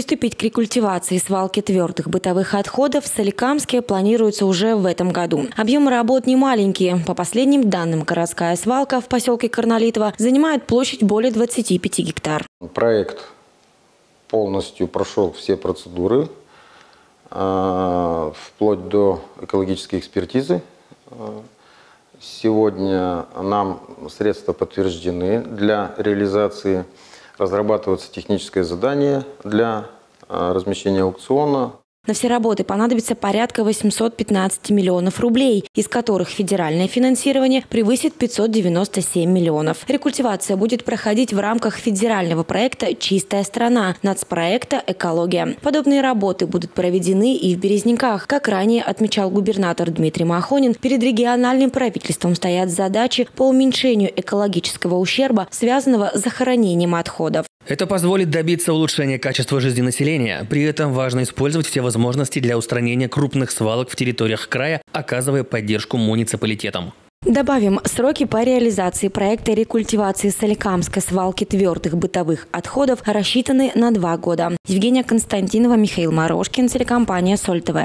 Приступить к рекультивации свалки твердых бытовых отходов в Соликамске планируется уже в этом году. Объемы работ не маленькие. По последним данным, городская свалка в поселке Карналитово занимает площадь более 25 гектар. Проект полностью прошел все процедуры, э, вплоть до экологической экспертизы. Сегодня нам средства подтверждены для реализации разрабатывается техническое задание для э, размещения аукциона. На все работы понадобится порядка 815 миллионов рублей, из которых федеральное финансирование превысит 597 миллионов. Рекультивация будет проходить в рамках федерального проекта «Чистая страна» нацпроекта «Экология». Подобные работы будут проведены и в Березняках. Как ранее отмечал губернатор Дмитрий Махонин, перед региональным правительством стоят задачи по уменьшению экологического ущерба, связанного с захоронением отходов. Это позволит добиться улучшения качества жизни населения. При этом важно использовать все возможности для устранения крупных свалок в территориях края, оказывая поддержку муниципалитетам. Добавим, сроки по реализации проекта рекультивации Соликамской свалки твердых бытовых отходов рассчитаны на два года. Евгения Константинова, Михаил Морошкин, телекомпания «Соль ТВ».